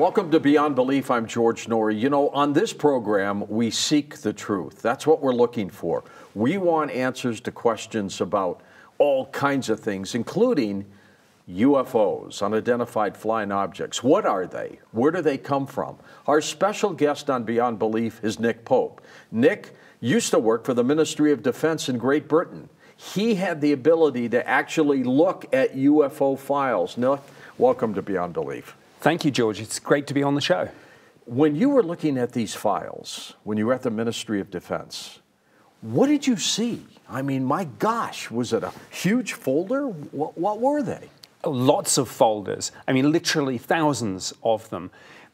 Welcome to Beyond Belief. I'm George Noory. You know, on this program, we seek the truth. That's what we're looking for. We want answers to questions about all kinds of things, including UFOs, unidentified flying objects. What are they? Where do they come from? Our special guest on Beyond Belief is Nick Pope. Nick used to work for the Ministry of Defense in Great Britain. He had the ability to actually look at UFO files. Nick, welcome to Beyond Belief. Thank you, George. It's great to be on the show. When you were looking at these files, when you were at the Ministry of Defense, what did you see? I mean, my gosh, was it a huge folder? What, what were they? Oh, lots of folders. I mean, literally thousands of them.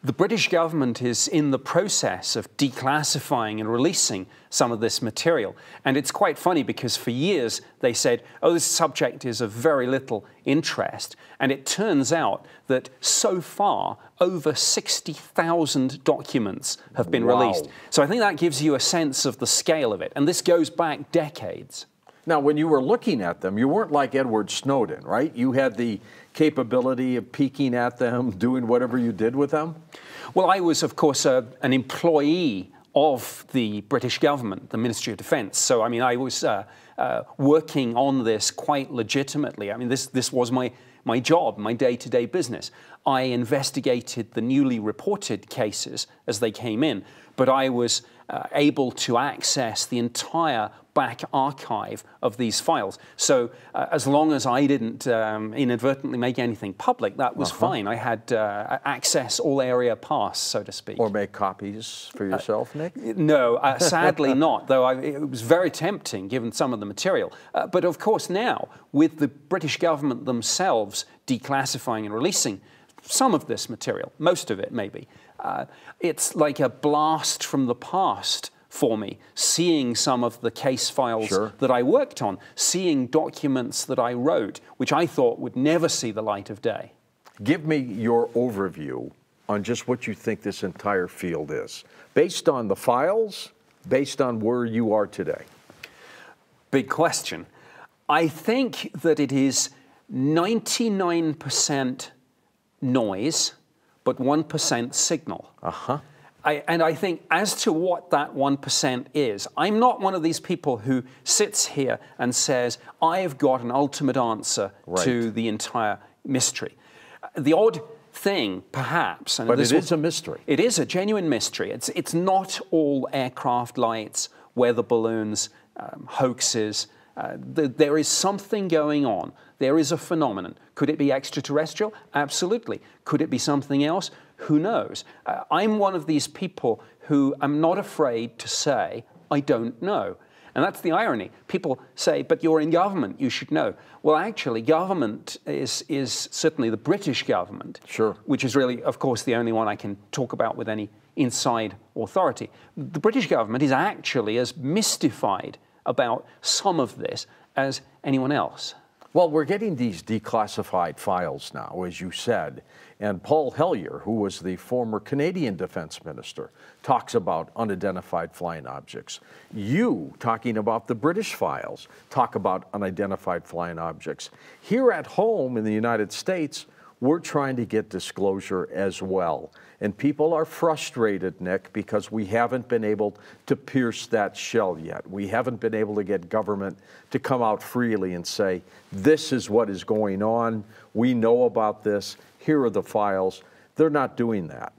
The British government is in the process of declassifying and releasing some of this material. And it's quite funny because for years they said, oh, this subject is of very little interest. And it turns out that so far, over 60,000 documents have been wow. released. So I think that gives you a sense of the scale of it. And this goes back decades. Now, when you were looking at them, you weren't like Edward Snowden, right? You had the capability of peeking at them, doing whatever you did with them? Well, I was, of course, uh, an employee of the British government, the Ministry of Defence. So, I mean, I was uh, uh, working on this quite legitimately. I mean, this, this was my, my job, my day to day business. I investigated the newly reported cases as they came in, but I was uh, able to access the entire back archive of these files. So uh, as long as I didn't um, inadvertently make anything public, that was uh -huh. fine. I had uh, access all area pass, so to speak. Or make copies for yourself, Nick? No, uh, sadly not, though I, it was very tempting given some of the material. Uh, but of course now, with the British government themselves declassifying and releasing some of this material, most of it maybe, uh, it's like a blast from the past for me, seeing some of the case files sure. that I worked on, seeing documents that I wrote, which I thought would never see the light of day. Give me your overview on just what you think this entire field is, based on the files, based on where you are today. Big question. I think that it is 99% noise, but 1% signal. Uh-huh. I, and I think as to what that 1% is, I'm not one of these people who sits here and says, I've got an ultimate answer right. to the entire mystery. The odd thing, perhaps. but it is a mystery. It is a genuine mystery. It's, it's not all aircraft lights, weather balloons, um, hoaxes. Uh, the, there is something going on. There is a phenomenon. Could it be extraterrestrial? Absolutely. Could it be something else? Who knows? Uh, I'm one of these people who am not afraid to say, I don't know. And that's the irony. People say, but you're in government, you should know. Well, actually, government is, is certainly the British government, sure. which is really, of course, the only one I can talk about with any inside authority. The British government is actually as mystified about some of this as anyone else. Well, we're getting these declassified files now, as you said. And Paul Hellyer, who was the former Canadian defense minister, talks about unidentified flying objects. You, talking about the British files, talk about unidentified flying objects. Here at home in the United States, we're trying to get disclosure as well. And people are frustrated, Nick, because we haven't been able to pierce that shell yet. We haven't been able to get government to come out freely and say, this is what is going on. We know about this. Here are the files. They're not doing that.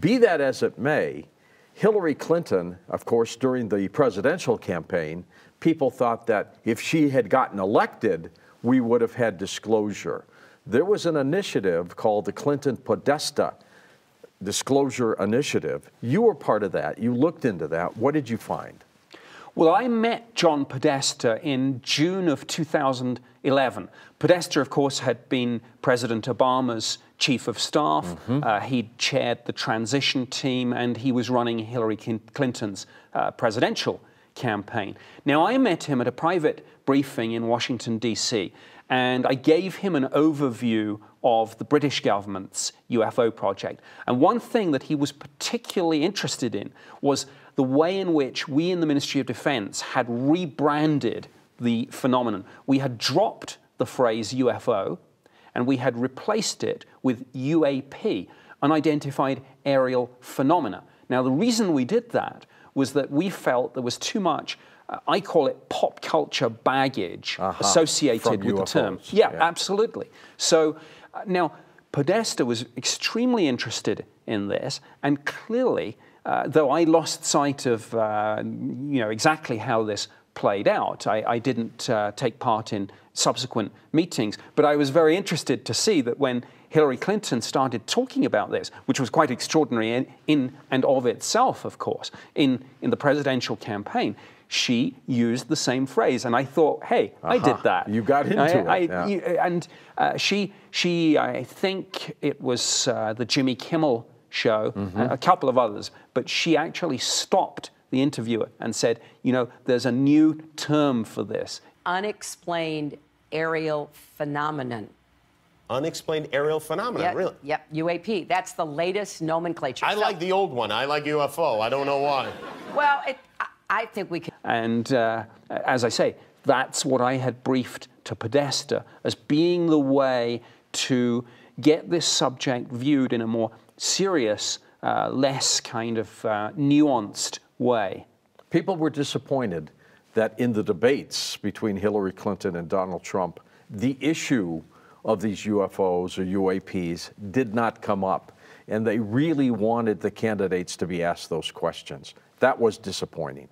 Be that as it may, Hillary Clinton, of course, during the presidential campaign, people thought that if she had gotten elected, we would have had disclosure. There was an initiative called the Clinton Podesta Disclosure Initiative. You were part of that. You looked into that. What did you find? Well, I met John Podesta in June of 2011. Podesta, of course, had been President Obama's chief of staff. Mm -hmm. uh, he chaired the transition team, and he was running Hillary Clinton's uh, presidential campaign. Now, I met him at a private briefing in Washington, D.C., and I gave him an overview of the British government's UFO project. And one thing that he was particularly interested in was the way in which we in the Ministry of Defense had rebranded the phenomenon. We had dropped the phrase UFO and we had replaced it with UAP. unidentified aerial phenomena. Now, the reason we did that was that we felt there was too much I call it pop culture baggage uh-huh. associated with UFOs. the term. Yeah, yeah, absolutely. So uh, now, Podesta was extremely interested in this, and clearly, uh, though I lost sight of uh, you know exactly how this played out, I, I didn't uh, take part in subsequent meetings, but I was very interested to see that when Hillary Clinton started talking about this, which was quite extraordinary in, in and of itself, of course, in, in the presidential campaign, she used the same phrase. And I thought, hey, uh-huh. I did uh-huh. that. You got into I, it. I, yeah. you, and uh, she, she, I think it was uh, the Jimmy Kimmel show, mm-hmm. a couple of others, but she actually stopped the interviewer and said, you know, there's a new term for this. Unexplained aerial phenomenon. Unexplained aerial phenomenon, yep, really? Yep, UAP. That's the latest nomenclature. I so, like the old one. I like UFO. I don't know why. Well, it, I think we can. And uh, as I say, that's what I had briefed to Podesta as being the way to get this subject viewed in a more serious, uh, less kind of uh, nuanced way. People were disappointed that in the debates between Hillary Clinton and Donald Trump, the issue of these UFOs or UAPs did not come up. And they really wanted the candidates to be asked those questions. That was disappointing.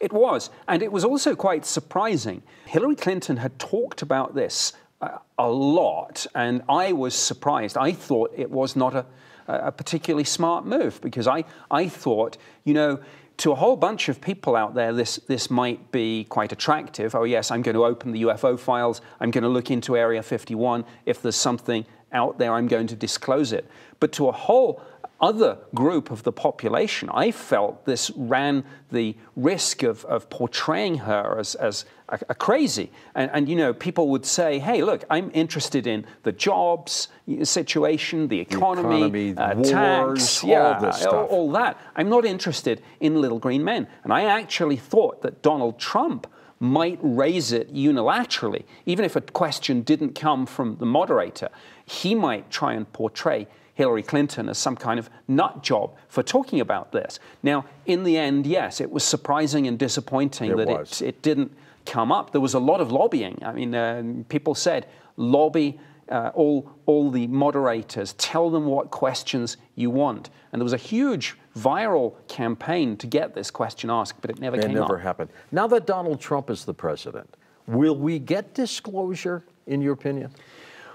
It was. And it was also quite surprising. Hillary Clinton had talked about this uh, a lot, and I was surprised. I thought it was not a, a particularly smart move because I, I thought, you know, to a whole bunch of people out there, this, this might be quite attractive. Oh, yes, I'm going to open the UFO files. I'm going to look into Area 51. If there's something out there, I'm going to disclose it. But to a whole other group of the population, I felt this ran the risk of, of portraying her as, as a, a crazy. And, and, you know, people would say, hey, look, I'm interested in the jobs situation, the economy, the economy uh, wars, tax, yeah, all, all, all that. I'm not interested in little green men. And I actually thought that Donald Trump might raise it unilaterally, even if a question didn't come from the moderator. He might try and portray Hillary Clinton as some kind of nut job for talking about this. Now, in the end, yes, it was surprising and disappointing it that it, it, didn't come up. There was a lot of lobbying. I mean, uh, people said, lobby uh, all, all the moderators, tell them what questions you want. And there was a huge viral campaign to get this question asked, but it never it came never up. never happened. Now that Donald Trump is the president, will we get disclosure, in your opinion?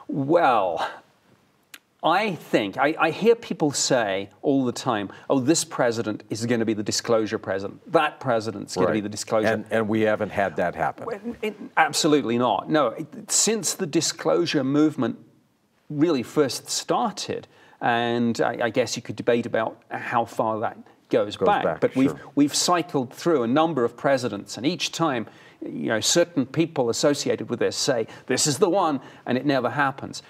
Well, I think, I, I, hear people say all the time, oh, this president is going to be the disclosure president. That president's going right. to be the disclosure. And, and, we haven't had that happen. It, it, absolutely not. No, it, since the disclosure movement really first started, and I, I, guess you could debate about how far that goes, goes back, back, but sure. we've, we've cycled through a number of presidents, and each time, you know, certain people associated with this say, this is the one, and it never happens.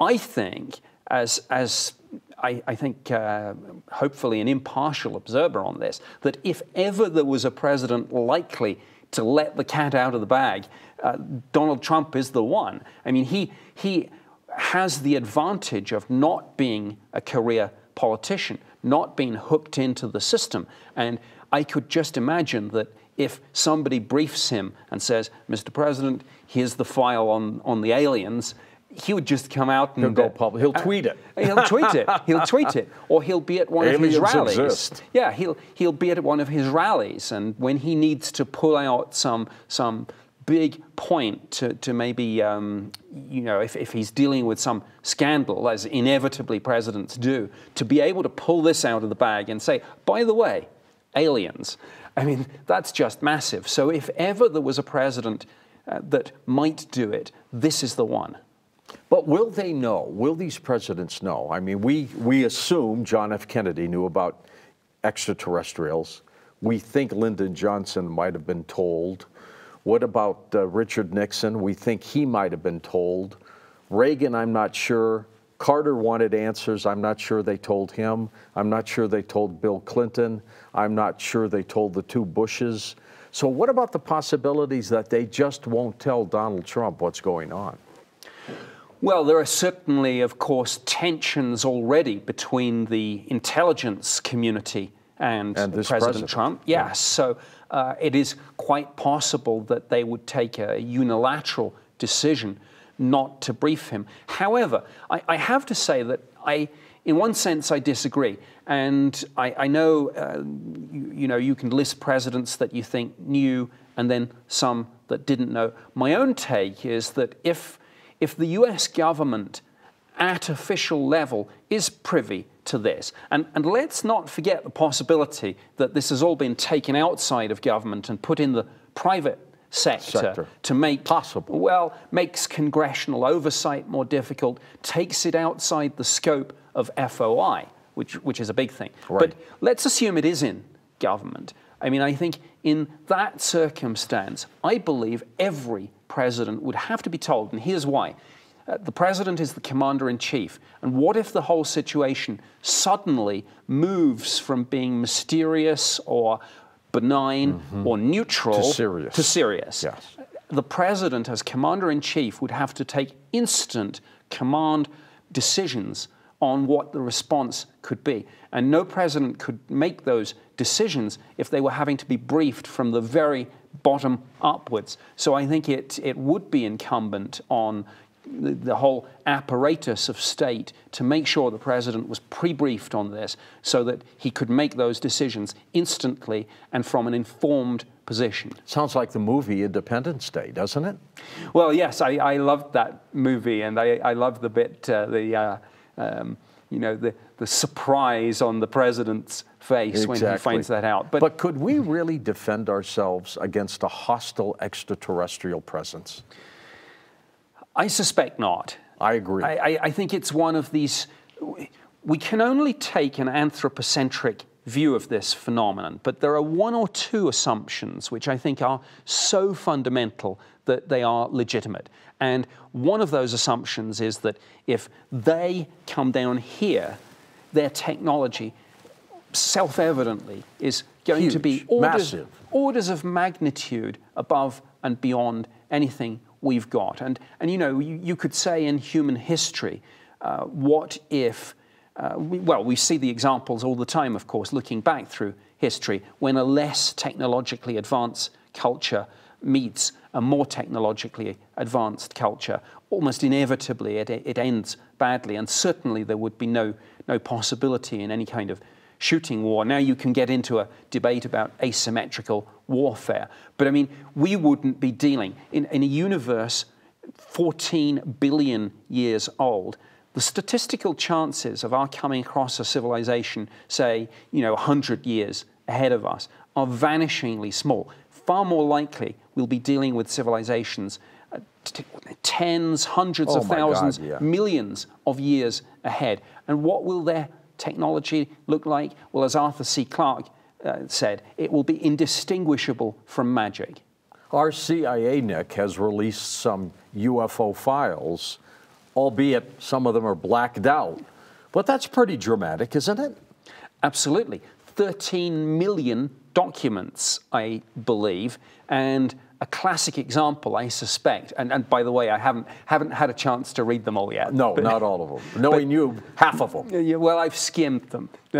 I think as, as I, I think, uh, hopefully, an impartial observer on this, that if ever there was a president likely to let the cat out of the bag, uh, Donald Trump is the one. I mean, he, he has the advantage of not being a career politician, not being hooked into the system. And I could just imagine that if somebody briefs him and says, Mr. President, here's the file on, on the aliens, he would just come out and he'll go public. He'll uh, tweet it. he'll tweet it. He'll tweet it, or he'll be at one Aliens of his rallies. Exist. Yeah, he'll he'll be at one of his rallies, and when he needs to pull out some some big point to, to maybe, um, you know, if, if he's dealing with some scandal, as inevitably presidents do, to be able to pull this out of the bag and say, by the way, aliens. I mean, that's just massive. So if ever there was a president uh, that might do it, this is the one. But will they know? Will these presidents know? I mean, we, we assume John F. Kennedy knew about extraterrestrials. We think Lyndon Johnson might have been told. What about uh, Richard Nixon? We think he might have been told. Reagan, I'm not sure. Carter wanted answers. I'm not sure they told him. I'm not sure they told Bill Clinton. I'm not sure they told the two Bushes. So, what about the possibilities that they just won't tell Donald Trump what's going on? Well, there are certainly, of course, tensions already between the intelligence community and, And this President, president. Trump. Yes, so uh, it is quite possible that they would take a unilateral decision not to brief him. However, I, I have to say that I, in one sense, I disagree. And I, I know, uh, you, you know, you can list presidents that you think knew, and then some that didn't know. My own take is that if if the US government at official level is privy to this. And, and let's not forget the possibility that this has all been taken outside of government and put in the private sector, Sector. to make Possible. well makes congressional oversight more difficult, takes it outside the scope of FOI, which which is a big thing. Right. But let's assume it is in government. I mean, I think in that circumstance, I believe every president would have to be told, and here's why. Uh, the president is the commander in chief. And what if the whole situation suddenly moves from being mysterious or benign or neutral. To serious. To serious. Yes. The president, as commander in chief, would have to take instant command decisions on what the response could be. And no president could make those decisions if they were having to be briefed from the very bottom upwards. So I think it, it would be incumbent on the, the whole apparatus of state to make sure the president was pre briefed on this so that he could make those decisions instantly and from an informed position. Sounds like the movie Independence Day, doesn't it? Well, yes, I, I loved that movie, and I, I loved the bit, uh, the uh, um, you know, the, the surprise on the president's face when he finds that out. But, But could we really defend ourselves against a hostile extraterrestrial presence? I suspect not. I agree. I, I think it's one of these. We can only take an anthropocentric view of this phenomenon, but there are one or two assumptions which I think are so fundamental that they are legitimate. And one of those assumptions is that if they come down here, their technology self evidently is going to be orders, massive. orders of magnitude above and beyond anything we've got. And, and you know, you, you could say in human history, uh, what if, uh, we, well, we see the examples all the time, of course, looking back through history, when a less technologically advanced culture meets a more technologically advanced culture, almost inevitably it, it ends badly. And certainly there would be no, no possibility in any kind of shooting war. Now you can get into a debate about asymmetrical warfare. But I mean, we wouldn't be dealing in, in a universe 14 billion years old. The statistical chances of our coming across a civilization, say, you know, 100 years ahead of us, are vanishingly small. Far more likely we'll be dealing with civilizations uh, t- tens, hundreds Oh of my God, thousands, yeah. millions of years ahead. And what will their technology look like? Well, as Arthur C. Clarke uh, said, it will be indistinguishable from magic. Our CIA, Nick, has released some UFO files, albeit some of them are blacked out. But that's pretty dramatic, isn't it? Absolutely. 13 million documents, I believe, and a classic example, I suspect. And, and by the way, I haven't, haven't had a chance to read them all yet. No, but- not all of them. Knowing you, half of them. Yeah, well, I've skimmed them.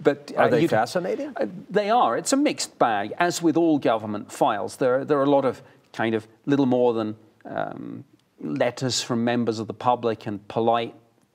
but Are uh, they fascinating? Uh, they are. It's a mixed bag. As with all government files, there are, there are a lot of kind of little more than um, letters from members of the public and polite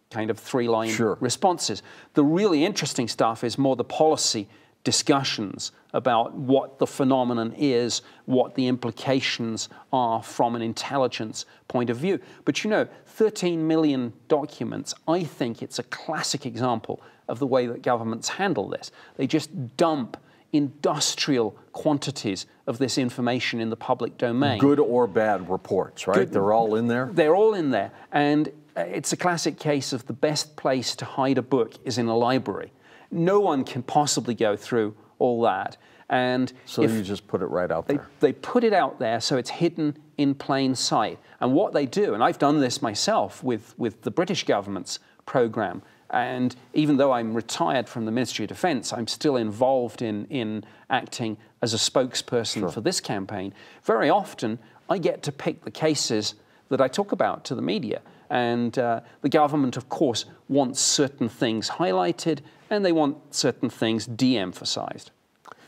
kind of three line Sure. responses. The really interesting stuff is more the policy discussions about what the phenomenon is, what the implications are from an intelligence point of view. But you know, 13 million documents, I think it's a classic example of the way that governments handle this. They just dump industrial quantities of this information in the public domain. Good or bad reports, right? They're all in there. They're all in there. And uh, it's a classic case of the best place to hide a book is in a library. No one can possibly go through all that. And So if you just put it right out they, there. they put it out there so it's hidden in plain sight. And what they do, and I've done this myself with, with the British government's program, and even though I'm retired from the Ministry of Defence, I'm still involved in, in acting as a spokesperson for this campaign. Very often, I get to pick the cases that I talk about to the media. And uh, the government, of course, wants certain things highlighted and they want certain things de emphasized.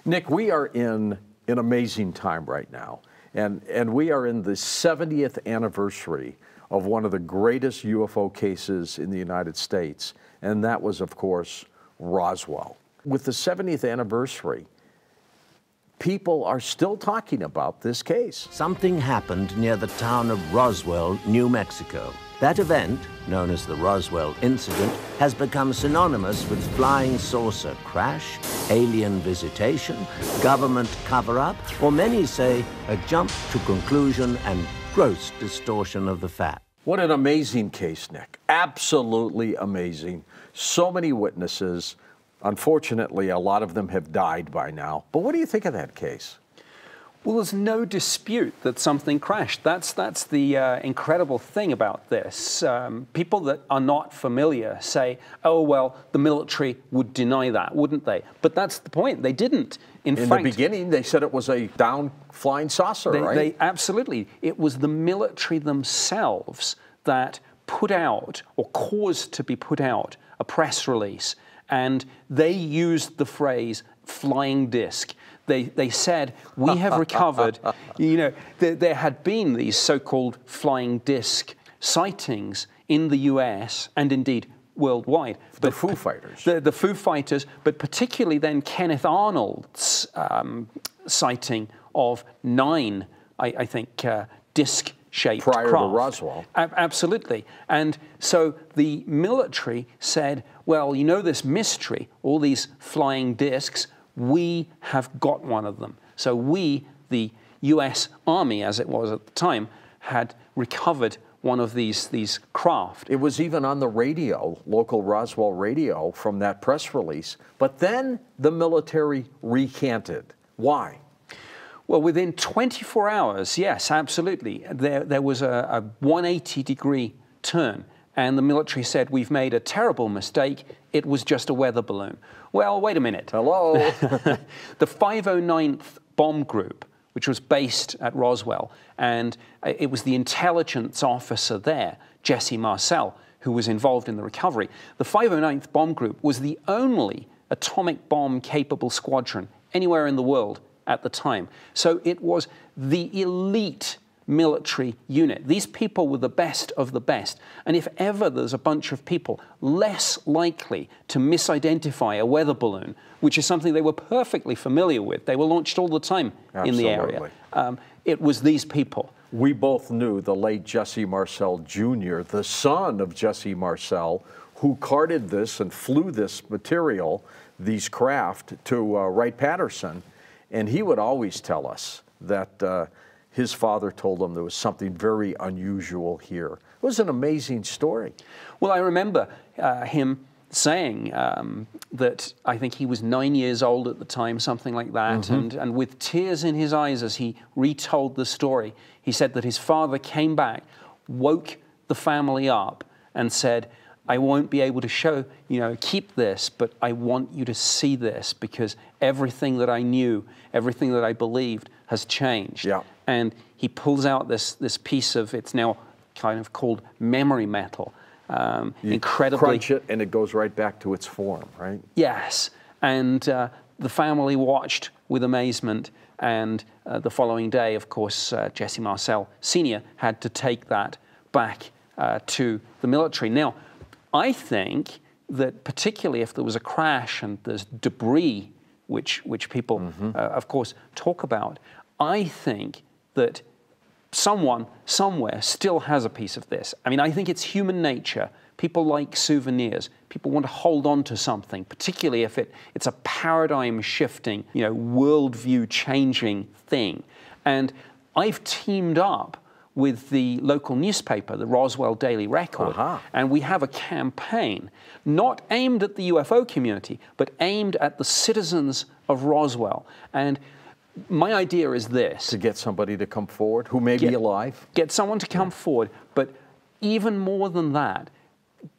Nick, we are in an amazing time right now. And, and we are in the 70th anniversary of one of the greatest UFO cases in the United States. And that was, of course, Roswell. With the 70th anniversary, people are still talking about this case. Something happened near the town of Roswell, New Mexico. That event, known as the Roswell Incident, has become synonymous with flying saucer crash, alien visitation, government cover up, or many say a jump to conclusion and gross distortion of the fact. What an amazing case, Nick. Absolutely amazing. So many witnesses. Unfortunately, a lot of them have died by now. But what do you think of that case? Well, there's no dispute that something crashed. That's, that's the uh, incredible thing about this. Um, people that are not familiar say, oh, well, the military would deny that, wouldn't they? But that's the point. They didn't. In, In fact, the beginning, they said it was a down flying saucer, they, right? They, absolutely. It was the military themselves that put out, or caused to be put out, a press release. And they used the phrase flying disc they, they said, we have recovered, you know, there, there had been these so-called flying disc sightings in the US and indeed worldwide. The Foo Fighters. The, the Foo Fighters, but particularly then Kenneth Arnold's um, sighting of nine, I, I think, uh, disc shaped Prior craft. to Roswell. A absolutely. And so the military said, well, you know this mystery, all these flying discs, we have got one of them. So we, the US Army, as it was at the time, had recovered one of these, these craft. It was even on the radio, local Roswell radio, from that press release. But then the military recanted. Why? Well, within 24 hours, yes, absolutely. There, there was a, a 180 degree turn, and the military said, We've made a terrible mistake. It was just a weather balloon. Well, wait a minute. Hello. the 509th Bomb Group, which was based at Roswell, and uh, it was the intelligence officer there, Jesse Marcel, who was involved in the recovery. The 509th Bomb Group was the only atomic bomb capable squadron anywhere in the world at the time. So it was the elite military unit. These people were the best of the best. And if ever there's a bunch of people less likely to misidentify a weather balloon, which is something they were perfectly familiar with, they were launched all the time Absolutely. in the area, um, it was these people. We both knew the late Jesse Marcel Jr., the son of Jesse Marcel, who carted this and flew this material, these craft, to uh, Wright Patterson. And he would always tell us that. Uh, his father told him there was something very unusual here. It was an amazing story. Well, I remember uh, him saying um, that I think he was nine years old at the time, something like that, mm-hmm. and, and with tears in his eyes as he retold the story, he said that his father came back, woke the family up, and said, I won't be able to show, you know, keep this, but I want you to see this because everything that I knew, everything that I believed has changed. Yeah. And he pulls out this, this piece of, it's now kind of called memory metal. Um, you incredibly. Crunch it and it goes right back to its form, right? Yes. And uh, the family watched with amazement. And uh, the following day, of course, uh, Jesse Marcel Sr. had to take that back uh, to the military. Now, I think that particularly if there was a crash and there's debris, which, which people, mm-hmm. uh, of course, talk about, I think that someone somewhere still has a piece of this. I mean, I think it's human nature. People like souvenirs. People want to hold on to something, particularly if it, it's a paradigm shifting, you know, worldview changing thing. And I've teamed up with the local newspaper, the Roswell Daily Record, and we have a campaign not aimed at the UFO community, but aimed at the citizens of Roswell. And my idea is this to get somebody to come forward who may get, be alive. Get someone to come yeah. forward, but even more than that,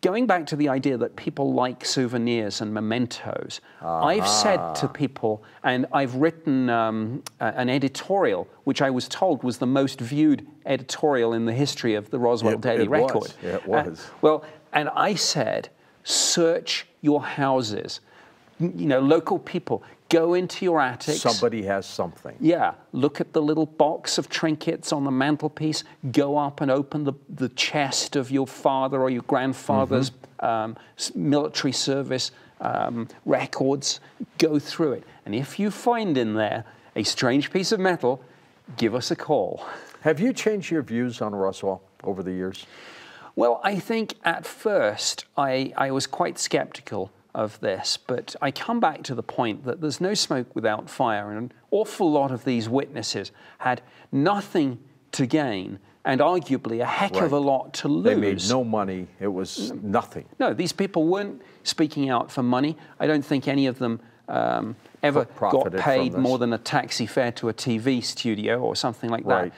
going back to the idea that people like souvenirs and mementos, I've said to people, and I've written um, an editorial, which I was told was the most viewed editorial in the history of the Roswell It- Daily it was. Record. Yeah, it Uh, was. well, and I said, search your houses. You know, local people, go into your attics. Somebody has something. Yeah, look at the little box of trinkets on the mantelpiece. Go up and open the, the chest of your father or your grandfather's um, military service um, records. Go through it. And if you find in there a strange piece of metal, give us a call. Have you changed your views on Roswell over the years? Well, I think at first I, I was quite skeptical of this, but I come back to the point that there's no smoke without fire, and an awful lot of these witnesses had nothing to gain and arguably a heck of a lot to lose. They made no money. It was nothing. No, these people weren't speaking out for money. I don't think any of them um, ever got paid more than a taxi fare to a TV studio or something like that.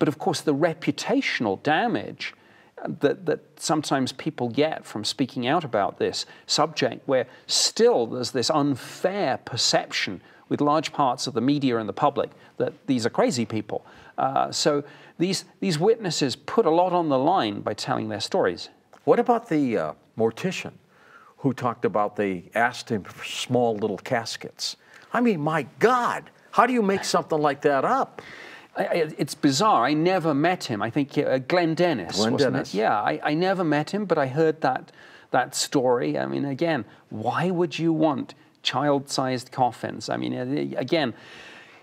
But of course, the reputational damage that, that sometimes people get from speaking out about this subject, where still there's this unfair perception with large parts of the media and the public that these are crazy people. Uh, so these, these witnesses put a lot on the line by telling their stories. What about the uh, mortician who talked about they asked him for small little caskets? I mean, my God, how do you make something like that up? It's bizarre. I never met him. I think uh, Glenn Dennis. Glenn wasn't Dennis. It? Yeah, I, I never met him, but I heard that that story. I mean, again, why would you want child-sized coffins? I mean, uh, again,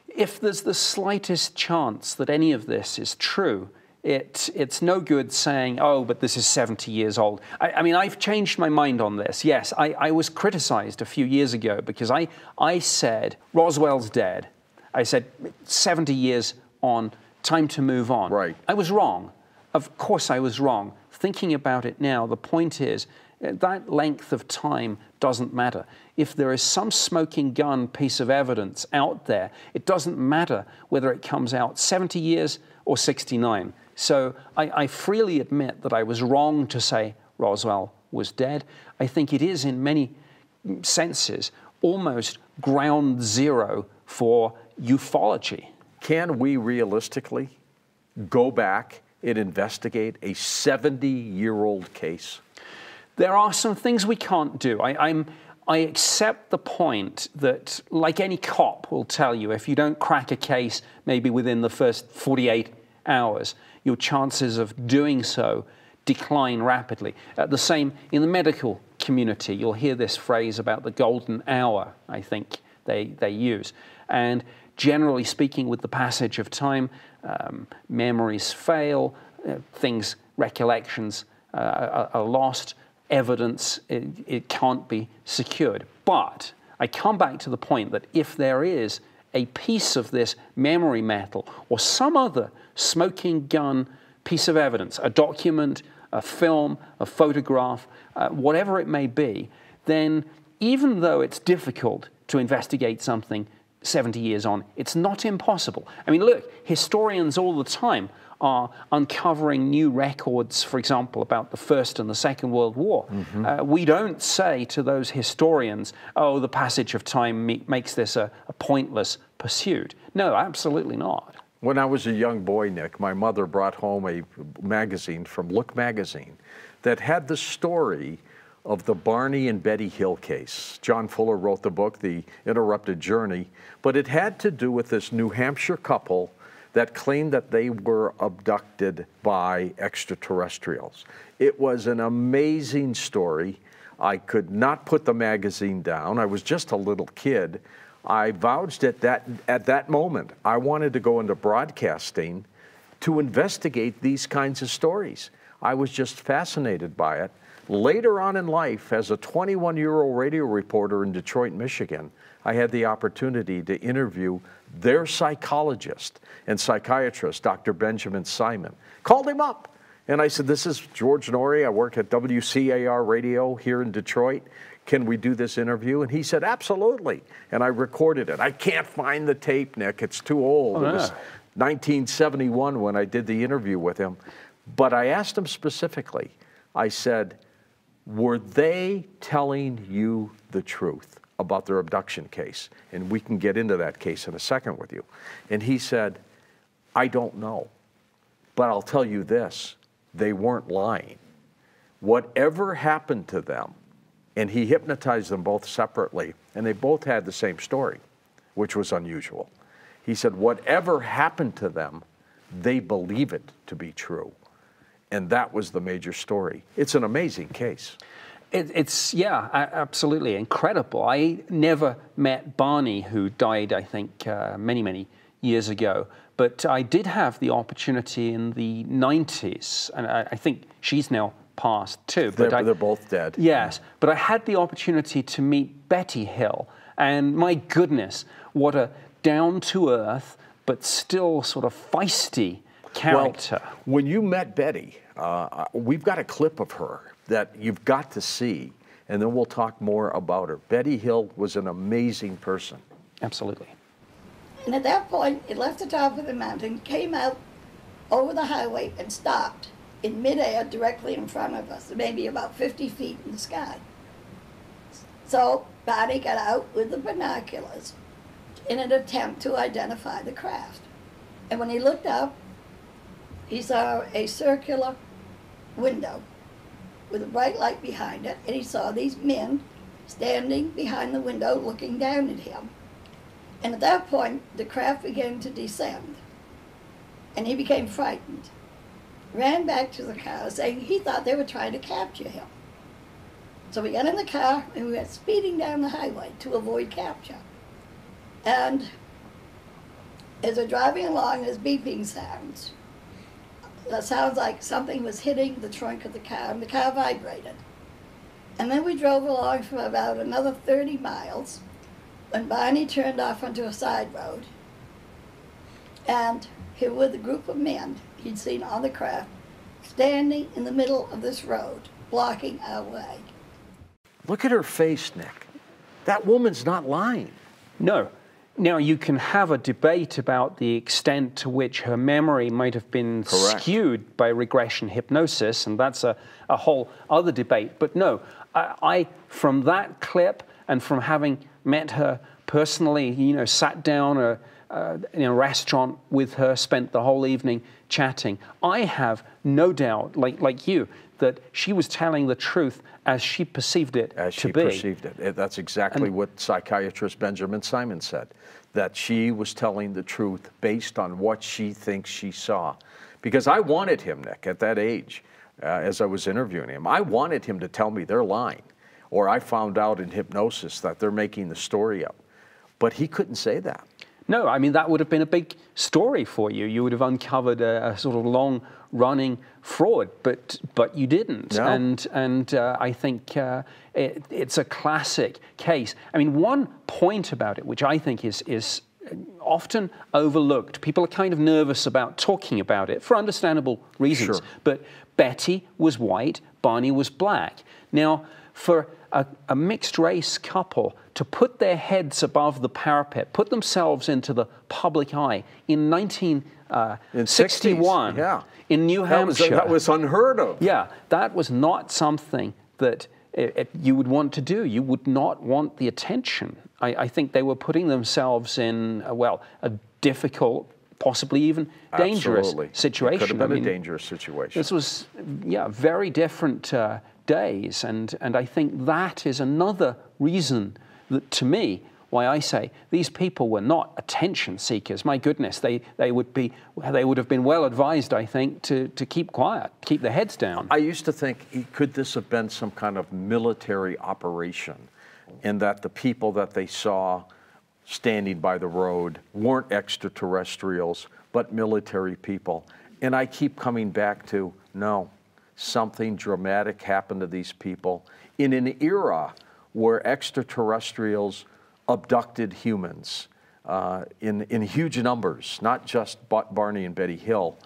if there's the slightest chance that any of this is true, it, it's no good saying, oh, but this is 70 years old. I, I mean, I've changed my mind on this. Yes, I, I was criticized a few years ago because I, I said, Roswell's dead. I said, 70 years on, time to move on. Right. I was wrong. Of course, I was wrong. Thinking about it now, the point is uh, that length of time doesn't matter. If there is some smoking gun piece of evidence out there, it doesn't matter whether it comes out 70 years or 69. So I, I freely admit that I was wrong to say Roswell was dead. I think it is, in many senses, almost ground zero for ufology. Can we realistically go back and investigate a 70 year old case? There are some things we can't do. I, I'm, I accept the point that, like any cop will tell you, if you don't crack a case maybe within the first 48 hours, your chances of doing so decline rapidly. Uh, the same in the medical community. You'll hear this phrase about the golden hour, I think they, they use. And generally speaking, with the passage of time, um, memories fail, uh, things, recollections uh, are, lost, evidence, it, it can't be secured. But I come back to the point that if there is a piece of this memory metal or some other smoking gun piece of evidence, a document, a film, a photograph, uh, whatever it may be, then even though it's difficult to investigate something 70 years on, it's not impossible. I mean, look, historians all the time are uncovering new records, for example, about the First and the Second World War. Uh, we don't say to those historians, oh, the passage of time me- makes this a, a pointless pursuit. No, absolutely not. When I was a young boy, Nick, my mother brought home a magazine from Look Magazine that had the story of the Barney and Betty Hill case. John Fuller wrote the book, The Interrupted Journey, but it had to do with this New Hampshire couple that claimed that they were abducted by extraterrestrials. It was an amazing story. I could not put the magazine down. I was just a little kid. I vouched at that, at that moment, I wanted to go into broadcasting to investigate these kinds of stories. I was just fascinated by it. Later on in life, as a 21 year old radio reporter in Detroit, Michigan, I had the opportunity to interview their psychologist and psychiatrist, Dr. Benjamin Simon. Called him up and I said, This is George Noory. I work at WCAR Radio here in Detroit. Can we do this interview? And he said, Absolutely. And I recorded it. I can't find the tape, Nick. It's too old. Oh, it was 1971 when I did the interview with him. But I asked him specifically, I said, were they telling you the truth about their abduction case? And we can get into that case in a second with you. And he said, I don't know. But I'll tell you this they weren't lying. Whatever happened to them, and he hypnotized them both separately, and they both had the same story, which was unusual. He said, whatever happened to them, they believe it to be true. And that was the major story. It's an amazing case. It, it's, yeah, absolutely incredible. I never met Barney, who died, I think, uh, many, many years ago. But I did have the opportunity in the 90s, and I, I think she's now passed too. But they're, I, they're both dead. Yes, but I had the opportunity to meet Betty Hill, and my goodness, what a down to earth but still sort of feisty character. Well, when you met Betty, uh, we've got a clip of her that you've got to see, and then we'll talk more about her. Betty Hill was an amazing person. Absolutely. And at that point, it left the top of the mountain, came out over the highway, and stopped in midair directly in front of us, maybe about 50 feet in the sky. So Barney got out with the binoculars in an attempt to identify the craft. And when he looked up, he saw a circular window with a bright light behind it, and he saw these men standing behind the window looking down at him. And at that point, the craft began to descend, and he became frightened. Ran back to the car saying he thought they were trying to capture him. So we got in the car and we went speeding down the highway to avoid capture. And as we're driving along, there's beeping sounds. That sounds like something was hitting the trunk of the car, and the car vibrated. And then we drove along for about another 30 miles when Barney turned off onto a side road. And here were the group of men he'd seen on the craft standing in the middle of this road, blocking our way. Look at her face, Nick. That woman's not lying. No. Now, you can have a debate about the extent to which her memory might have been Correct. skewed by regression hypnosis, and that's a, a whole other debate. But no, I, I, from that clip and from having met her personally, you know, sat down a, uh, in a restaurant with her, spent the whole evening chatting, I have no doubt, like, like you, that she was telling the truth as she perceived it as to she be. perceived it. That's exactly and, what psychiatrist Benjamin Simon said, that she was telling the truth based on what she thinks she saw. Because I wanted him, Nick, at that age, uh, as I was interviewing him, I wanted him to tell me they're lying. Or I found out in hypnosis that they're making the story up. But he couldn't say that. No, I mean, that would have been a big story for you. You would have uncovered a, a sort of long running fraud, but but you didn't. No. And and uh, I think uh, it, it's a classic case. I mean, one point about it, which I think is is often overlooked. People are kind of nervous about talking about it for understandable reasons. Sure. But Betty was white, Barney was black. Now, for a, a, mixed race couple to put their heads above the parapet, put themselves into the public eye in 1961 uh, yeah. in New that Hampshire. Was, that was unheard of. Yeah, that was not something that it, it, you would want to do. You would not want the attention. I, I think they were putting themselves in, uh, well, a difficult possibly even dangerous Absolutely. situation. It could have been I mean, a dangerous situation. This was, yeah, very different uh, days, and and I think that is another reason that, to me, why I say these people were not attention seekers. My goodness, they, they would be they would have been well advised, I think, to, to keep quiet, keep their heads down. I used to think, could this have been some kind of military operation, in that the people that they saw standing by the road weren't extraterrestrials, but military people. And I keep coming back to no, something dramatic happened to these people in an era where extraterrestrials abducted humans uh, in, in huge numbers, not just Barney and Betty Hill.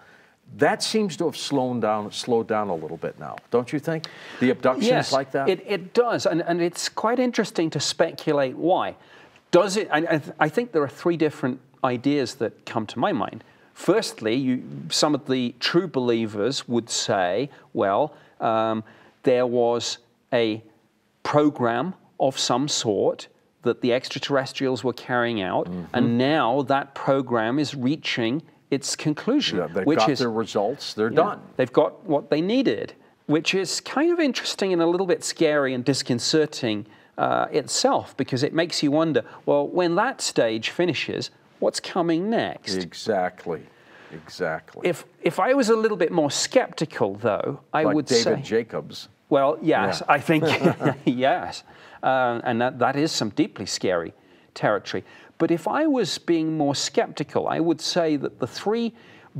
That seems to have slowed down, slowed down a little bit now, don't you think? The abductions yes, like that? It, it does, and, and it's quite interesting to speculate why. Does it? I, I think there are three different ideas that come to my mind. Firstly, you, some of the true believers would say, well, um, there was a program of some sort that the extraterrestrials were carrying out, Mm-hmm. and now that program is reaching its conclusion, Yeah, they've which got is their results. They're yeah, done. They've got what they needed, which is kind of interesting and a little bit scary and disconcerting uh, itself because it makes you wonder well, when that stage finishes, what's coming next? Exactly. Exactly. If, if I was a little bit more skeptical, though, I like would David say. David Jacobs. Well, yes, Yeah. I think, yes. Uh, and that, that is some deeply scary territory. But if I was being more skeptical, I would say that the three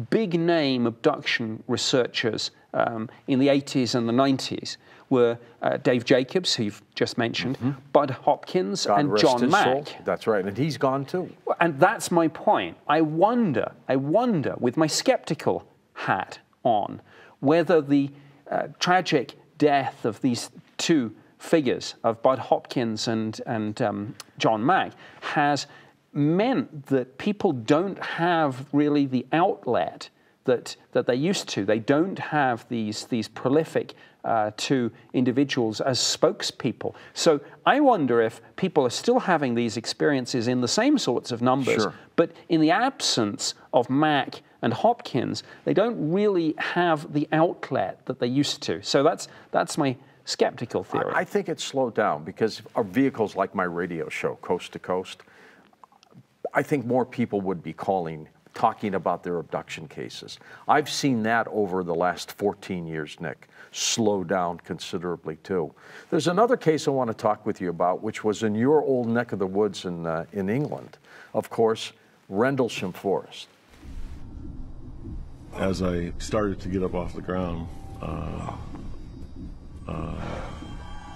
big name abduction researchers um, in the 80s and the 90s were uh, Dave Jacobs, who you've just mentioned, Bud Hopkins, Mm-hmm. God and John. Mack. That's right. And he's gone too. And that's my point. I wonder, I wonder, with my skeptical hat on, whether the uh, tragic death of these two figures, of Bud Hopkins and, and um, John Mack, has meant that people don't have really the outlet that, that they used to. They don't have these, these prolific uh, two individuals as spokespeople. So I wonder if people are still having these experiences in the same sorts of numbers, Sure. but in the absence of Mack and Hopkins, they don't really have the outlet that they used to. So that's, that's my skeptical theory. I think it's slowed down because of vehicles like my radio show, Coast to Coast. I think more people would be calling, talking about their abduction cases. I've seen that over the last 14 years, Nick, slow down considerably too. There's another case I want to talk with you about, which was in your old neck of the woods in, uh, in England. Of course, Rendlesham Forest. as I started to get up off the ground, uh, uh,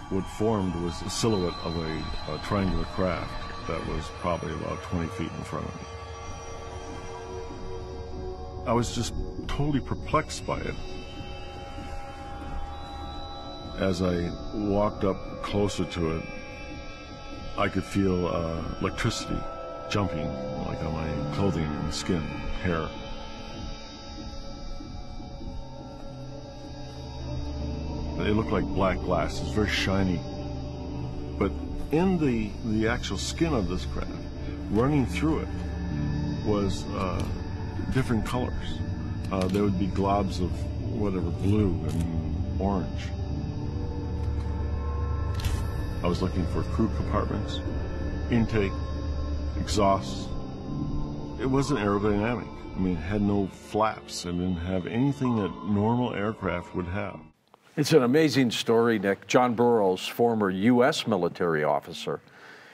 what formed was a silhouette of a, a triangular craft that was probably about 20 feet in front of me. I was just totally perplexed by it. As I walked up closer to it, I could feel uh, electricity jumping like on my clothing and skin, hair. It looked like black glass. It's very shiny. But in the the actual skin of this craft, running through it, was uh, different colors. Uh, there would be globs of whatever blue and orange. I was looking for crew compartments, intake, exhausts. It wasn't aerodynamic. I mean, it had no flaps. It didn't have anything that normal aircraft would have. It's an amazing story, Nick. John Burroughs, former U.S. military officer,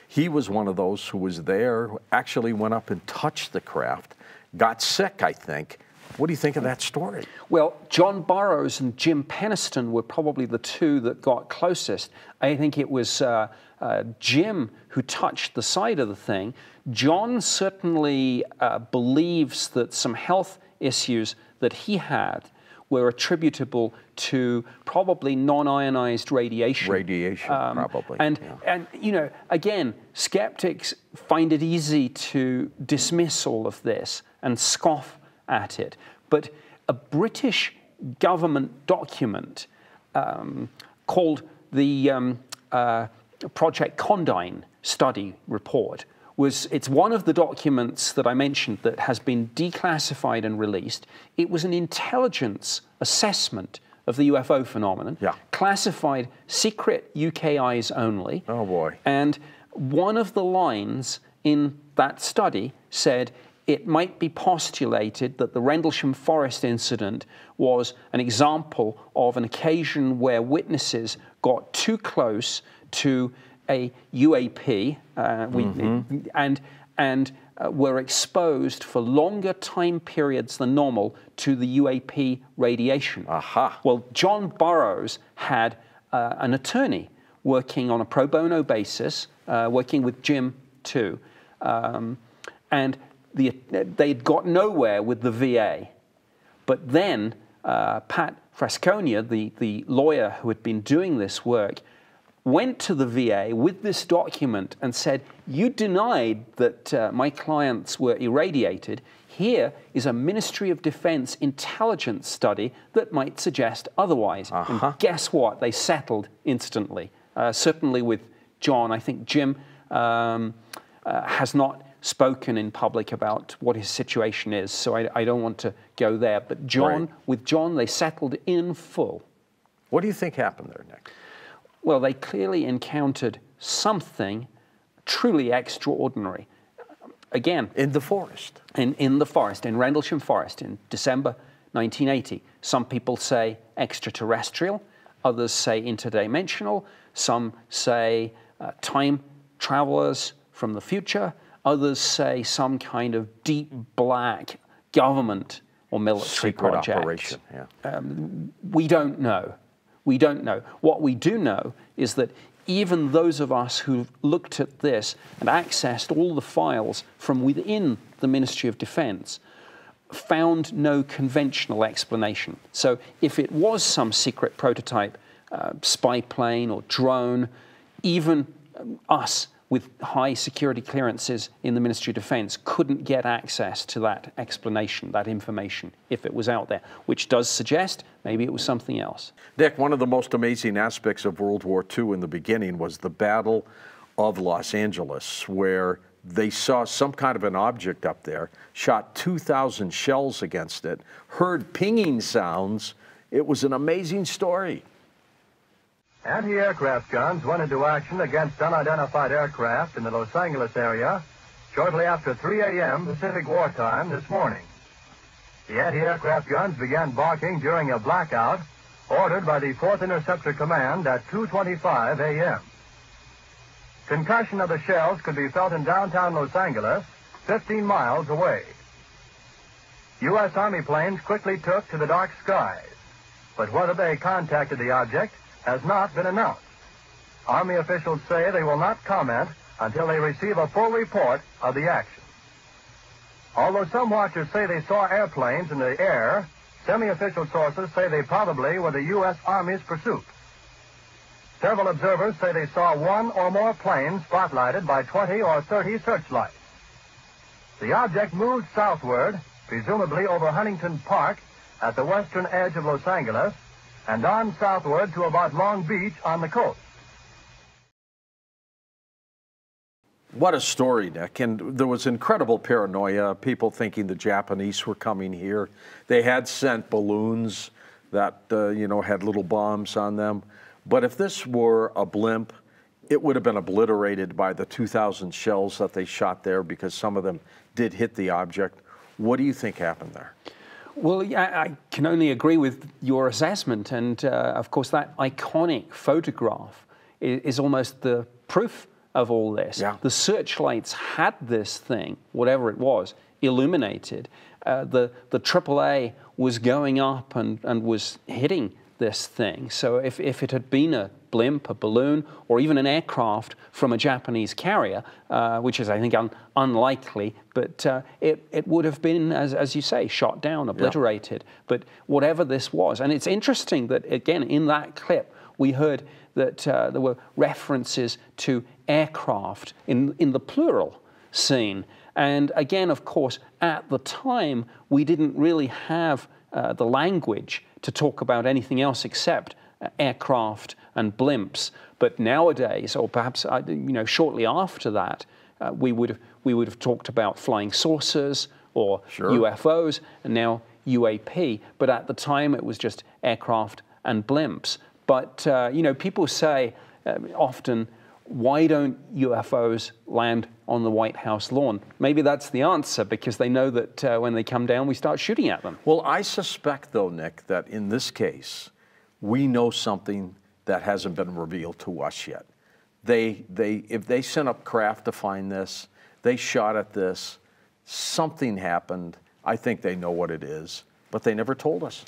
he was one of those who was there, actually went up and touched the craft, got sick, I think. What do you think of that story? Well, John Burroughs and Jim Penniston were probably the two that got closest. I think it was uh, uh, Jim who touched the side of the thing. John certainly uh, believes that some health issues that he had were attributable to probably non-ionized radiation. Radiation, probably, And yeah. and you know, again, skeptics find it easy to dismiss all of this and scoff at it. But a British government document um, called the um, uh, Project Condign Study Report was it's one of the documents that I mentioned that has been declassified and released. It was an intelligence assessment of the UFO phenomenon, Yeah. classified secret UK eyes only. Oh, boy. And one of the lines in that study said it might be postulated that the Rendlesham Forest incident was an example of an occasion where witnesses got too close to a UAP uh, we, and, and uh, were exposed for longer time periods than normal to the UAP radiation. Aha. Well, John Burroughs had uh, an attorney working on a pro bono basis, uh, working with Jim too, um, and the, they'd got nowhere with the VA. But then uh, Pat Frascogna, the, the lawyer who had been doing this work, went to the VA with this document and said, You denied that uh, my clients were irradiated. Here is a Ministry of Defense intelligence study that might suggest otherwise. Uh-huh. And guess what? They settled instantly. Uh, certainly with John, I think Jim um, uh, has not spoken in public about what his situation is, so I, I don't want to go there. But John, Right. with John, they settled in full. What do you think happened there, Nick? Well, they clearly encountered something truly extraordinary. Again, In the forest. in, in the forest, in Rendlesham Forest in December 1980. Some people say extraterrestrial, others say interdimensional, some say uh, time travelers from the future, others say some kind of deep black government or military Secret project. operation, yeah. We don't know. We don't know. What we do know is that even those of us who've looked at this and accessed all the files from within the Ministry of Defense found no conventional explanation. So if it was some secret prototype uh, spy plane or drone, even um, us with high security clearances in the Ministry of Defense couldn't get access to that explanation, that information, if it was out there, which does suggest maybe it was something else. Nick, one of the most amazing aspects of World War II in the beginning was the Battle of Los Angeles, where they saw some kind of an object up there, shot 2,000 shells against it, heard pinging sounds. It was an amazing story. Anti-aircraft guns went into action against unidentified aircraft in the Los Angeles area shortly after 3 a.m. Pacific wartime this morning. The anti-aircraft guns began barking during a blackout ordered by the 4th Interceptor Command at 2.25 a.m. Concussion of the shells could be felt in downtown Los Angeles, 15 miles away. U.S. Army planes quickly took to the dark skies, but whether they contacted the object has not been announced. Army officials say they will not comment until they receive a full report of the action. Although some watchers say they saw airplanes in the air, semi-official sources say they probably were the U.S. Army's pursuit. Several observers say they saw one or more planes spotlighted by 20 or 30 searchlights. The object moved southward, presumably over Huntington Park at the western edge of Los Angeles, and on southward to about Long Beach on the coast. What a story, Nick. And there was incredible paranoia, people thinking the Japanese were coming here. They had sent balloons that, uh, you know, had little bombs on them. But if this were a blimp, it would have been obliterated by the 2,000 shells that they shot there because some of them did hit the object. What do you think happened there? Well, yeah, I can only agree with your assessment. And uh, of course, that iconic photograph is, is almost the proof of all this. Yeah. The searchlights had this thing, whatever it was, illuminated. Uh, the, the AAA was going up and, and was hitting this thing. So if, if it had been a blimp, a balloon, or even an aircraft from a Japanese carrier, uh, which is, I think, un- unlikely, but uh, it, it would have been, as, as you say, shot down, obliterated. But whatever this was, and it's interesting that, again, in that clip, we heard that uh, there were references to aircraft in, in the plural scene. And again, of course, at the time, we didn't really have uh, the language to talk about anything else except uh, aircraft and blimps. But nowadays, or perhaps uh, you know, shortly after that, uh, we would have we would have talked about flying saucers or Sure. UFOs, and now UAP. But at the time, it was just aircraft and blimps. But uh, you know, people say um, often, why don't UFOs land on the White House lawn? Maybe that's the answer because they know that uh, when they come down, we start shooting at them. Well, I suspect, though, Nick, that in this case, we know something that hasn't been revealed to us yet. They, they, if they sent up craft to find this, they shot at this, something happened. I think they know what it is, but they never told us.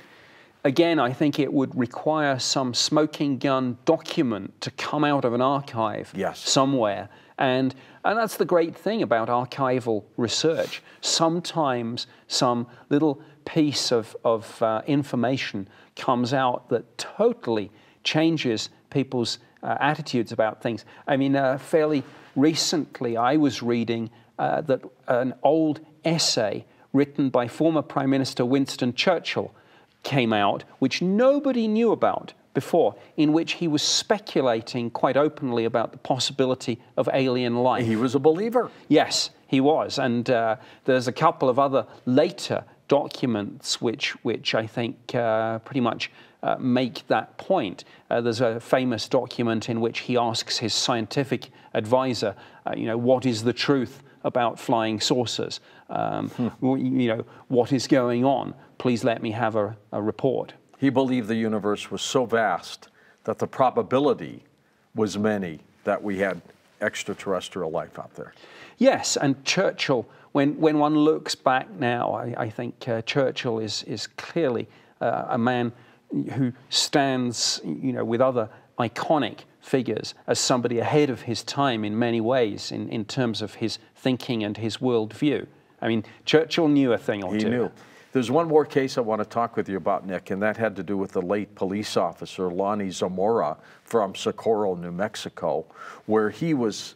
Again, I think it would require some smoking gun document to come out of an archive Yes. somewhere. And, and that's the great thing about archival research. Sometimes some little piece of, of uh, information comes out that totally changes people's uh, attitudes about things. I mean, uh, fairly recently, I was reading uh, that an old essay written by former Prime Minister Winston Churchill came out, which nobody knew about before, in which he was speculating quite openly about the possibility of alien life. He was a believer. Yes, he was. And uh, there's a couple of other later documents which, which I think uh, pretty much uh, make that point. Uh, there's a famous document in which he asks his scientific advisor, uh, you know, what is the truth about flying saucers? Um, hmm. You know, what is going on? Please let me have a, a report. He believed the universe was so vast that the probability was many that we had extraterrestrial life out there. Yes, and Churchill, when, when one looks back now, I, I think uh, Churchill is, is clearly uh, a man who stands, you know, with other iconic figures as somebody ahead of his time in many ways in, in terms of his thinking and his worldview. I mean, Churchill knew a thing or he two. He knew. There's one more case I want to talk with you about, Nick, and that had to do with the late police officer Lonnie Zamora from Socorro, New Mexico, where he was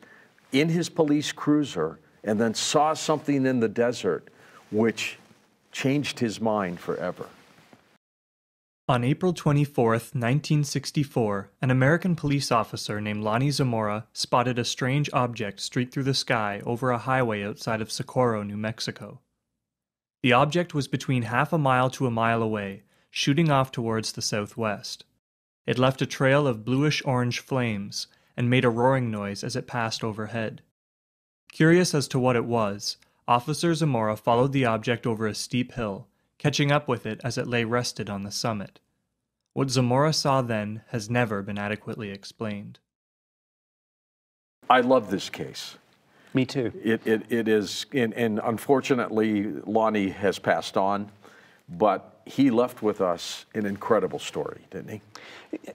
in his police cruiser and then saw something in the desert which changed his mind forever. On April 24, 1964, an American police officer named Lonnie Zamora spotted a strange object streak through the sky over a highway outside of Socorro, New Mexico. The object was between half a mile to a mile away, shooting off towards the southwest. It left a trail of bluish orange flames and made a roaring noise as it passed overhead. Curious as to what it was, Officer Zamora followed the object over a steep hill, catching up with it as it lay rested on the summit. What Zamora saw then has never been adequately explained. I love this case. Me too. It, it, it is, and, and unfortunately, Lonnie has passed on, but he left with us an incredible story, didn't he?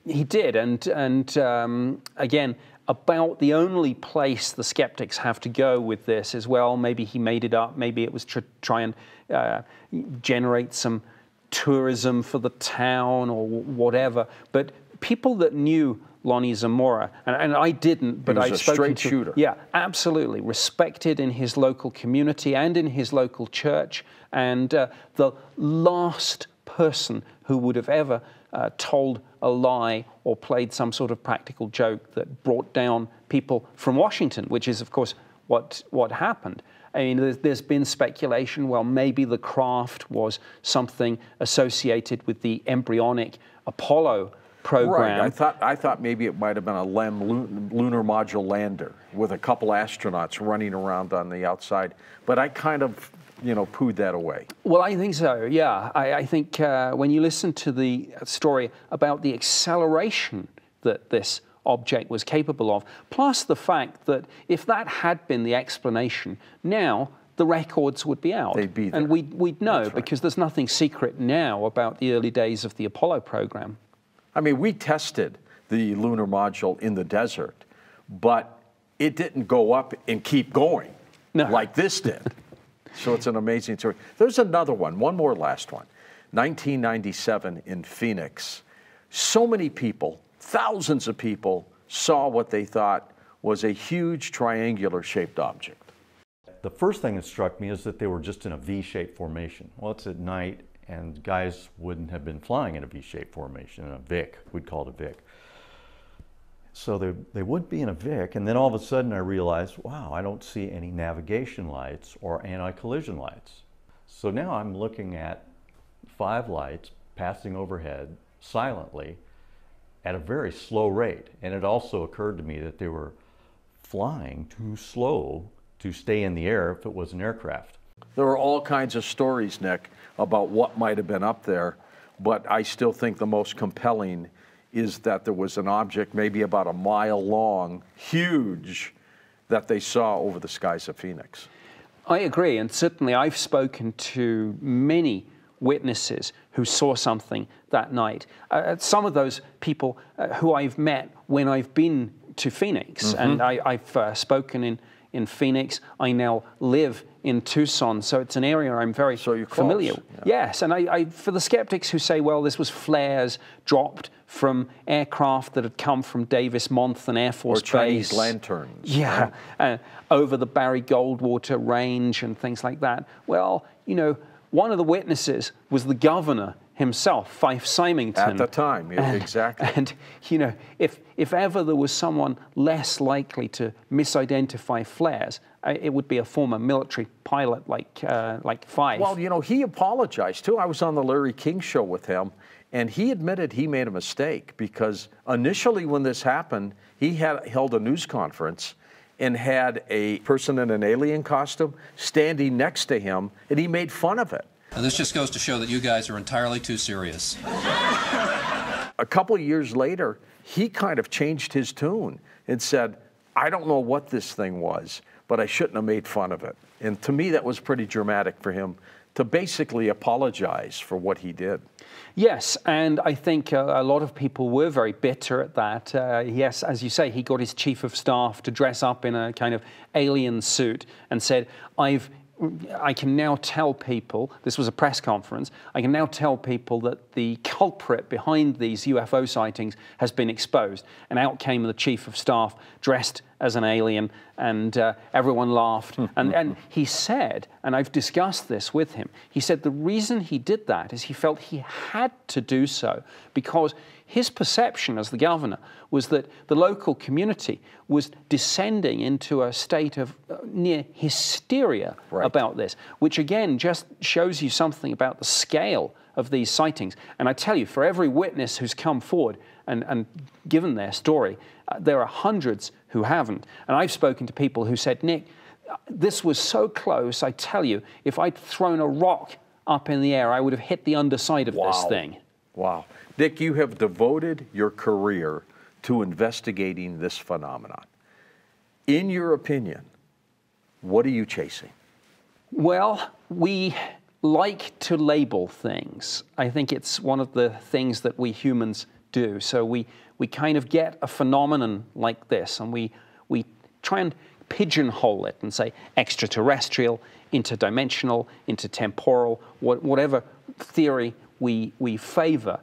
He did, and and um, again, about the only place the skeptics have to go with this is well, maybe he made it up, maybe it was to try and uh, generate some tourism for the town or whatever. But people that knew Lonnie Zamora, and, and I didn't, but I've spoken to. Shooter. Yeah, absolutely, respected in his local community and in his local church, and uh, the last person who would have ever uh, told a lie or played some sort of practical joke that brought down people from Washington, which is, of course, what what happened. I mean, there's, there's been speculation. Well, maybe the craft was something associated with the embryonic Apollo program. Right. I thought I thought maybe it might have been a LEM lunar module lander with a couple astronauts running around on the outside, but I kind of you know pooed that away. Well, I think so. Yeah, I, I think uh, when you listen to the story about the acceleration that this object was capable of, plus the fact that if that had been the explanation, now the records would be out. They'd be there. And we'd, we'd know right. because there's nothing secret now about the early days of the Apollo program. I mean, we tested the lunar module in the desert, but it didn't go up and keep going no. like this did. So it's an amazing story. There's another one, one more last one. 1997 in Phoenix. So many people, thousands of people, saw what they thought was a huge triangular shaped object. The first thing that struck me is that they were just in a V shaped formation. Well, it's at night, and guys wouldn't have been flying in a V-shaped formation, in a VIC, we'd call it a VIC. So they, they would be in a VIC, and then all of a sudden I realized, wow, I don't see any navigation lights or anti-collision lights. So now I'm looking at five lights passing overhead silently at a very slow rate. And it also occurred to me that they were flying too slow to stay in the air if it was an aircraft. There are all kinds of stories, Nick, about what might have been up there, but I still think the most compelling is that there was an object maybe about a mile long, huge, that they saw over the skies of Phoenix. I agree, and certainly I've spoken to many witnesses who saw something that night. Uh, some of those people uh, who I've met when I've been to Phoenix, mm-hmm. and I, have uh, spoken in, in Phoenix. I now live in Tucson, so it's an area I'm very so familiar. Yeah. Yes, and I, I, for the skeptics who say, well, this was flares dropped from aircraft that had come from Davis Monthan Air Force or Chinese Base. lanterns. Yeah, uh, over the Barry Goldwater range and things like that. Well, you know, one of the witnesses was the governor himself, Fife Symington. At the time, yeah, And- exactly. And, you know, if, if ever there was someone less likely to misidentify flares, uh, it would be a former military pilot like, uh, like Fife. Well, you know, he apologized too. I was on the Larry King show with him, and he admitted he made a mistake because initially, when this happened, he had held a news conference and had a person in an alien costume standing next to him, and he made fun of it. And this just goes to show that you guys are entirely too serious. A couple years later, he kind of changed his tune and said, I don't know what this thing was, but I shouldn't have made fun of it. And to me, that was pretty dramatic for him to basically apologize for what he did. Yes, and I think uh, a lot of people were very bitter at that. Uh, yes, as you say, he got his chief of staff to dress up in a kind of alien suit and said, I've I can now tell people, this was a press conference, I can now tell people that the culprit behind these UFO sightings has been exposed. And out came the chief of staff dressed as an alien, and uh, everyone laughed. and, and he said, and I've discussed this with him, he said the reason he did that is he felt he had to do so because his perception as the governor was that the local community was descending into a state of uh, near hysteria about this, which again just shows you something about the scale of these sightings. And I tell you, for every witness who's come forward and, and given their story, uh, there are hundreds who haven't. And I've spoken to people who said, Nick, this was so close, I tell you, if I'd thrown a rock up in the air, I would have hit the underside of this thing. Wow. Dick, you have devoted your career to investigating this phenomenon. In your opinion, what are you chasing? Well, we like to label things. I think it's one of the things that we humans do. So we, we kind of get a phenomenon like this and we, we try and pigeonhole it and say extraterrestrial, interdimensional, intertemporal, what, whatever theory we, we favor.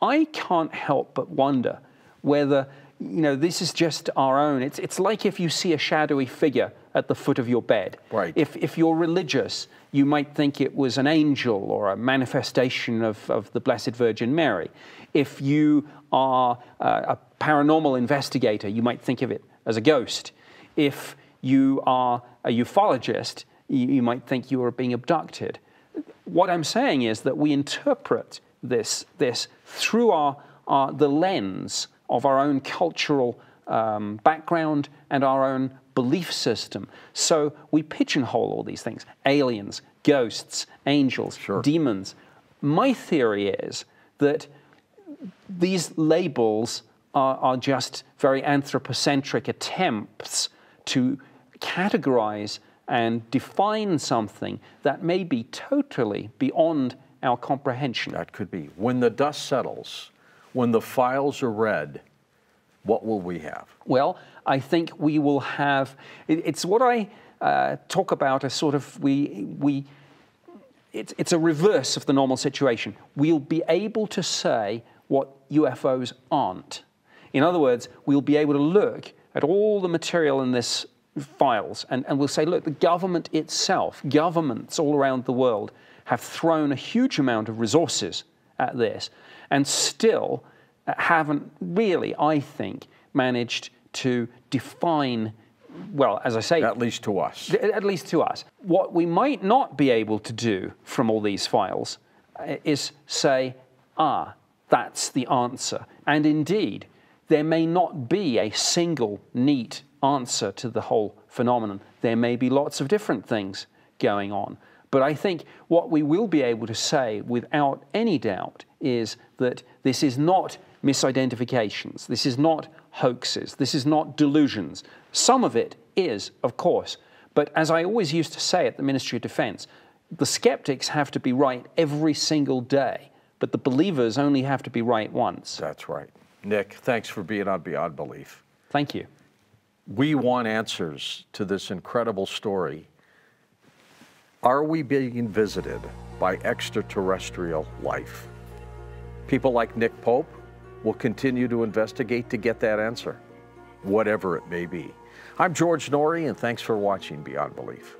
I can't help but wonder whether you know this is just our own. It's, it's like if you see a shadowy figure at the foot of your bed. Right. If, if you're religious, you might think it was an angel or a manifestation of, of the Blessed Virgin Mary. If you are uh, a paranormal investigator, you might think of it as a ghost. If you are a ufologist, you, you might think you are being abducted. What I'm saying is that we interpret this, this through our, our, the lens of our own cultural um, background and our own belief system. So we pigeonhole all these things aliens, ghosts, angels, demons. My theory is that these labels are, are just very anthropocentric attempts to categorize and define something that may be totally beyond our comprehension. That could be. When the dust settles, when the files are read, what will we have? Well, I think we will have. it- It's what I uh, talk about as sort of we we. It's it's a reverse of the normal situation. We'll be able to say what UFOs aren't. In other words, we'll be able to look at all the material in this files and, and we'll say, look, the government itself, governments all around the world have thrown a huge amount of resources at this and still haven't really, I think, managed to define, well, as I say, At least to us. at least to us. What we might not be able to do from all these files uh, is say, ah, that's the answer. And indeed, there may not be a single neat answer to the whole phenomenon. There may be lots of different things going on. But I think what we will be able to say without any doubt is that this is not misidentifications, this is not hoaxes, this is not delusions. Some of it is, of course. But as I always used to say at the Ministry of Defense, the skeptics have to be right every single day, but the believers only have to be right once. That's right. Nick, thanks for being on Beyond Belief. Thank you. We want answers to this incredible story. Are we being visited by extraterrestrial life? People like Nick Pope We'll continue to investigate to get that answer, whatever it may be. I'm George Noory, and thanks for watching Beyond Belief.